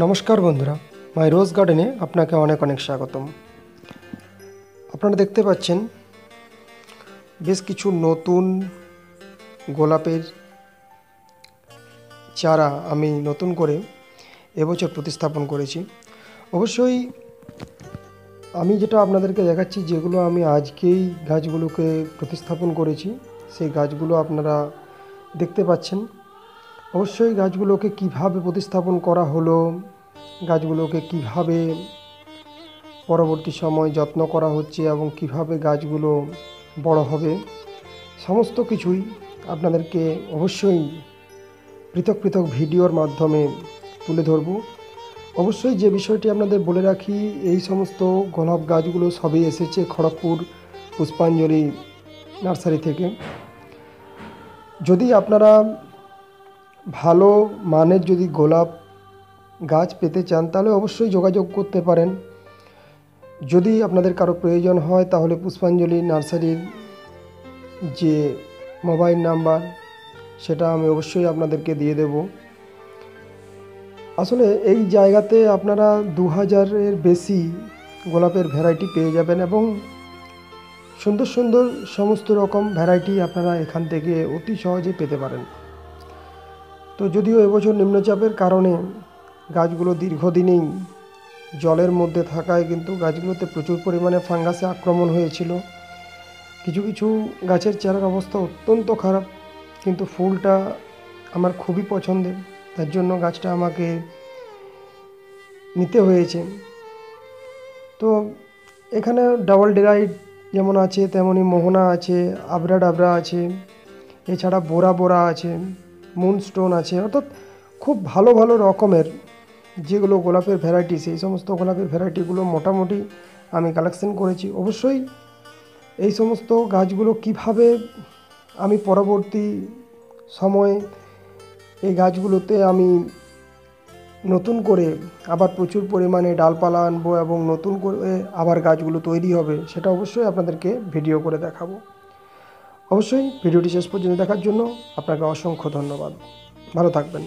নমস্কার বন্ধুরা, মাই রোজ গার্ডেনে আপনাকে অনেক অনেক স্বাগতম। আপনারা দেখতে পাচ্ছেন, বেশ কিছু নতুন গোলাপের চারা আমি নতুন করে এবছর প্রতিস্থাপন করেছি। অবশ্যই আমি যেটা আপনাদেরকে দেখাচ্ছি, যেগুলো আমি আজকেই গাছগুলোকে প্রতিস্থাপন করেছি, সেই গাছগুলো আপনারা দেখতে পাচ্ছেন। অবশ্যই গাছগুলোকে কীভাবে প্রতিস্থাপন করা হলো, গাছগুলোকে কীভাবে পরবর্তী সময় যত্ন করা হচ্ছে এবং কীভাবে গাছগুলো বড় হবে, সমস্ত কিছুই আপনাদেরকে অবশ্যই পৃথক পৃথক ভিডিওর মাধ্যমে তুলে ধরব। অবশ্যই যে বিষয়টি আপনাদের বলে রাখি, এই সমস্ত গোলাপ গাছগুলো সবই এসেছে খড়গপুর পুষ্পাঞ্জলি নার্সারি থেকে। যদি আপনারা ভালো মানের যদি গোলাপ গাছ পেতে চান, তাহলে অবশ্যই যোগাযোগ করতে পারেন। যদি আপনাদের কারও প্রয়োজন হয়, তাহলে পুষ্পাঞ্জলি নার্সারির যে মোবাইল নাম্বার, সেটা আমি অবশ্যই আপনাদেরকে দিয়ে দেব। আসলে এই জায়গাতে আপনারা দু হাজারের বেশি গোলাপের ভ্যারাইটি পেয়ে যাবেন এবং সুন্দর সুন্দর সমস্ত রকম ভ্যারাইটি আপনারা এখান থেকে অতি সহজে পেতে পারেন। তো যদিও এবছর নিম্নচাপের কারণে গাছগুলো দীর্ঘদিনেই জলের মধ্যে থাকায় কিন্তু গাছগুলোতে প্রচুর পরিমাণে ফাঙ্গাসে আক্রমণ হয়েছিল। কিছু কিছু গাছের চারার অবস্থা অত্যন্ত খারাপ, কিন্তু ফুলটা আমার খুবই পছন্দের, তার জন্য গাছটা আমাকে নিতে হয়েছে। তো এখানে ডাবল ডেরাইট যেমন আছে তেমনই মোহনা আছে আবরা ডাবরা আছে, এছাড়া বোরা বোরা আছে। মুনস্টোন আছে। অর্থাৎ খুব ভালো ভালো রকমের যেগুলো গোলাপের ভ্যারাইটি সেই সমস্ত গোলাপের ভ্যারাইটিগুলো মোটামুটি আমি কালেকশন করেছি। অবশ্যই এই সমস্ত গাছগুলো কীভাবে আমি পরবর্তী সময়ে এই গাছগুলোতে আমি নতুন করে আবার প্রচুর পরিমাণে ডালপালা আনব এবং নতুন করে আবার গাছগুলো তৈরি হবে, সেটা অবশ্যই আপনাদেরকে ভিডিও করে দেখাবো। অবশ্যই ভিডিওটি শেষ পর্যন্ত দেখার জন্য আপনাকে অসংখ্য ধন্যবাদ। ভালো থাকবেন।